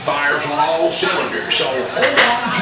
fires on all cylinders. So hold on